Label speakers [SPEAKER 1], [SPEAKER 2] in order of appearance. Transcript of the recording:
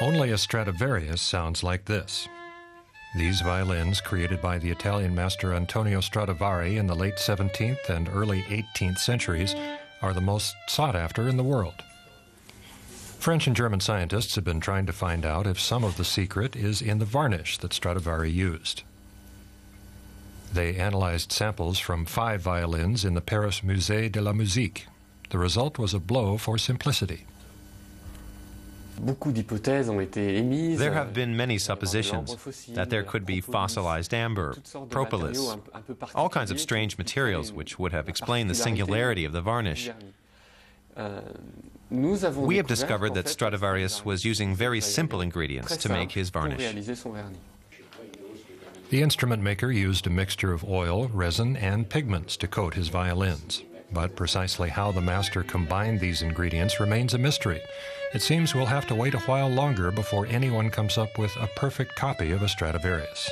[SPEAKER 1] Only a Stradivarius sounds like this. These violins, created by the Italian master Antonio Stradivari in the late 17th and early 18th centuries, are the most sought after in the world. French and German scientists have been trying to find out if some of the secret is in the varnish that Stradivari used. They analyzed samples from five violins in the Paris Musée de la Musique. The result was a blow for simplicity.
[SPEAKER 2] There have been many suppositions that there could be fossilized amber, propolis, all kinds of strange materials which would have explained the singularity of the varnish. We have discovered that Stradivarius was using very simple ingredients to make his varnish.
[SPEAKER 1] The instrument maker used a mixture of oil, resin, and pigments to coat his violins. But precisely how the master combined these ingredients remains a mystery. It seems we'll have to wait a while longer before anyone comes up with a perfect copy of a Stradivarius.